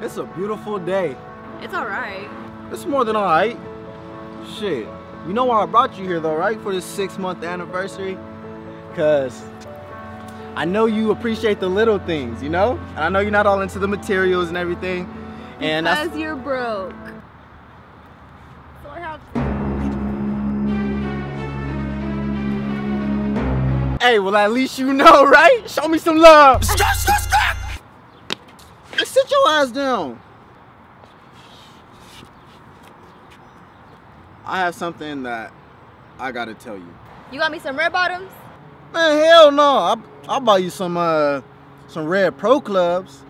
It's a beautiful day. It's alright. It's more than alright. Shit. You know why I brought you here though, right? For this six month anniversary? Cause I know you appreciate the little things, you know? And I know you're not all into the materials and everything. And because that's you're broke. So I have Hey, well at least you know, right? Show me some love. Your ass down. I have something that I gotta tell you. You got me some red bottoms? Man, hell no. I'll, I'll buy you some uh some red pro clubs.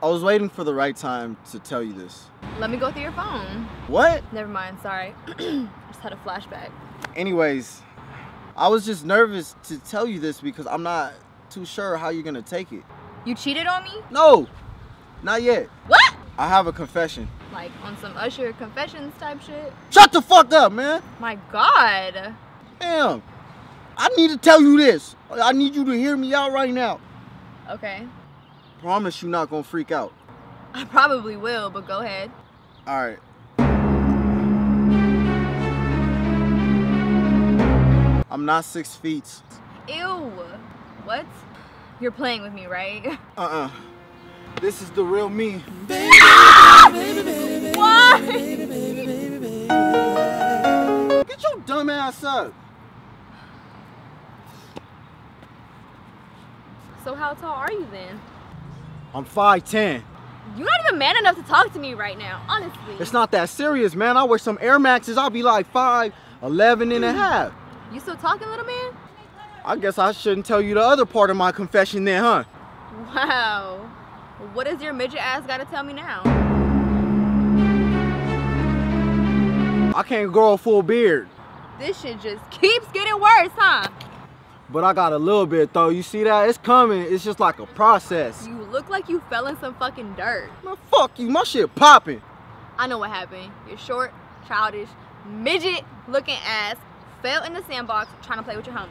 I was waiting for the right time to tell you this. Let me go through your phone. What? Never mind, sorry. Just had a flashback. Anyways, I was just nervous to tell you this because I'm not too sure how you're gonna take it. You cheated on me? No, not yet. What? I have a confession. Like on some Usher confessions type shit? Shut the fuck up, man. My god. Damn. I need to tell you this. I need you to hear me out right now. Okay. Promise you're not gonna freak out. I probably will, but go ahead. All right. I'm not six feet. Ew. What? You're playing with me, right? Uh-uh. This is the real me. Why? Get your dumb ass up. So how tall are you then? I'm 5'10". You're not even man enough to talk to me right now, honestly. It's not that serious, man. I wear some Air Maxes. I'll be like 5'11 and a half. You still talking, little man? I guess I shouldn't tell you the other part of my confession then, huh? Wow. What does your midget ass gotta tell me now? I can't grow a full beard. This shit just keeps getting worse, huh? But I got a little bit though. You see that? It's coming. It's just like a process. You look like you fell in some fucking dirt. Man, fuck you. My shit popping. I know what happened. Your short, childish, midget looking ass fell in the sandbox trying to play with your homie.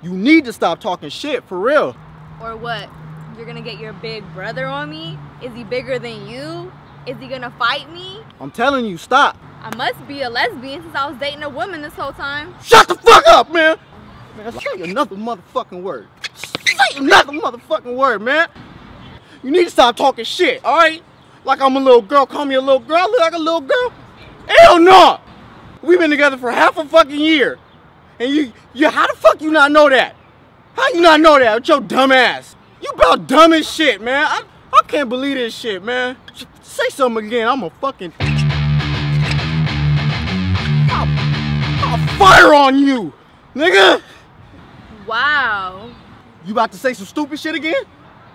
You need to stop talking shit for real. Or what? You're gonna get your big brother on me? Is he bigger than you? Is he gonna fight me? I'm telling you, stop. I must be a lesbian since I was dating a woman this whole time. Shut the fuck up, man. Man, say another motherfucking word. Say another motherfucking word, man. You need to stop talking shit, all right? Like I'm a little girl. Call me a little girl. I look like a little girl. Hell no. We've been together for half a fucking year. And you, you, how the fuck you not know that? How you not know that with your dumb ass? You about dumb as shit, man. I, I can't believe this shit, man. Say something again. I'm a fucking... I'll, I'll fire on you, nigga. Wow. You about to say some stupid shit again?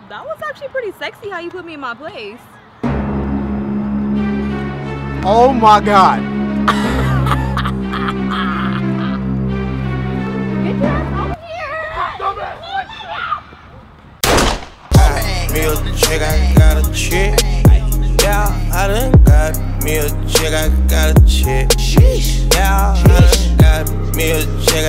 That was actually pretty sexy how you put me in my place. Oh my god. Chick, I got a chick. Yeah, I done got me a chick, I got a chick. Yeah, I done got me a chick.